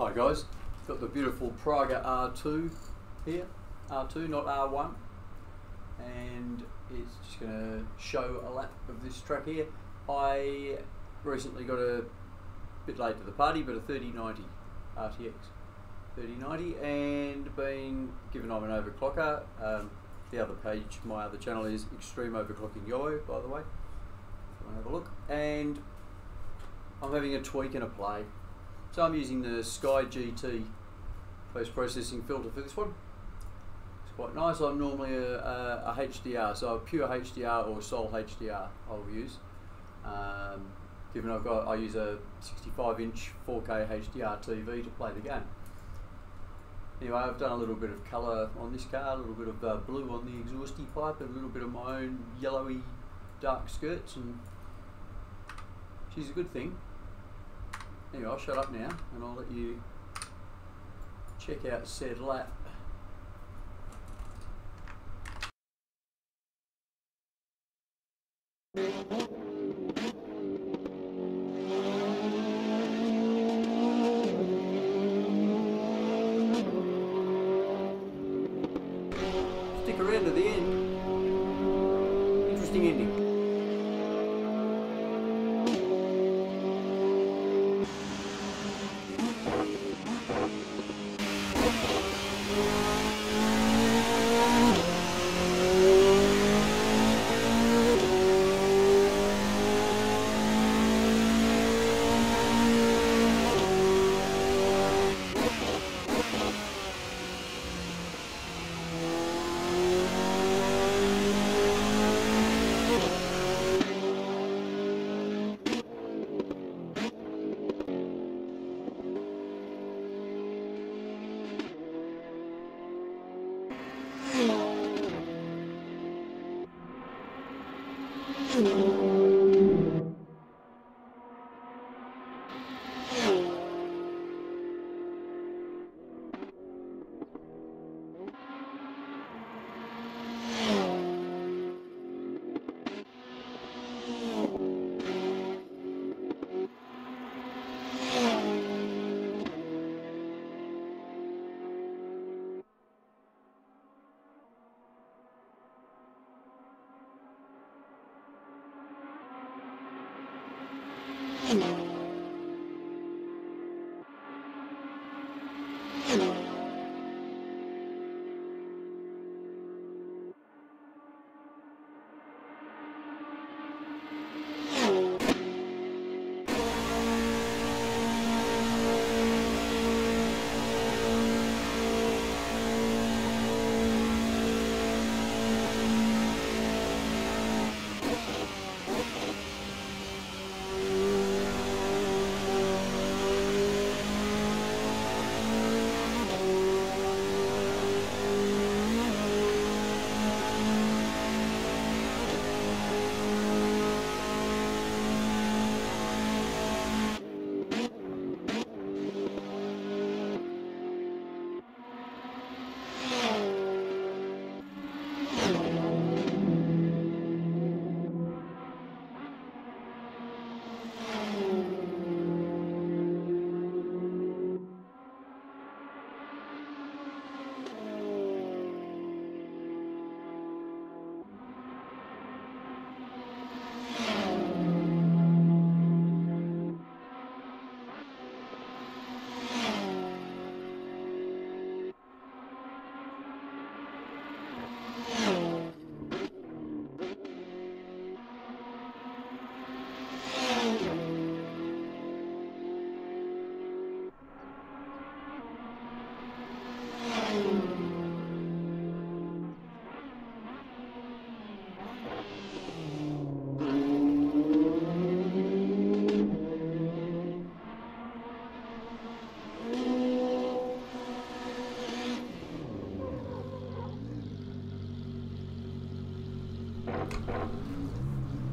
Hi guys, got the beautiful Praga R2 here, R2 not R1 and it's just going to show a lap of this track here. I recently got a bit late to the party but a 3090 RTX 3090 and been given I'm an overclocker. Um, the other page, my other channel is Extreme Overclocking Yo by the way, if you want to have a look. And I'm having a tweak and a play. So I'm using the Sky GT post-processing filter for this one. It's quite nice. I'm normally a, a, a HDR, so a pure HDR or Sol HDR I'll use. Um, given I've got, I use a 65 inch 4K HDR TV to play the game. Anyway, I've done a little bit of colour on this car, a little bit of uh, blue on the exhausty pipe, and a little bit of my own yellowy dark skirts, and she's a good thing. Anyway, I'll shut up now and I'll let you check out said lap. Stick around to the end. Interesting ending. Ooh.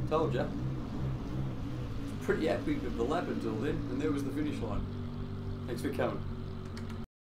Told ya. Pretty happy with the lap until then, and there was the finish line. Thanks for coming.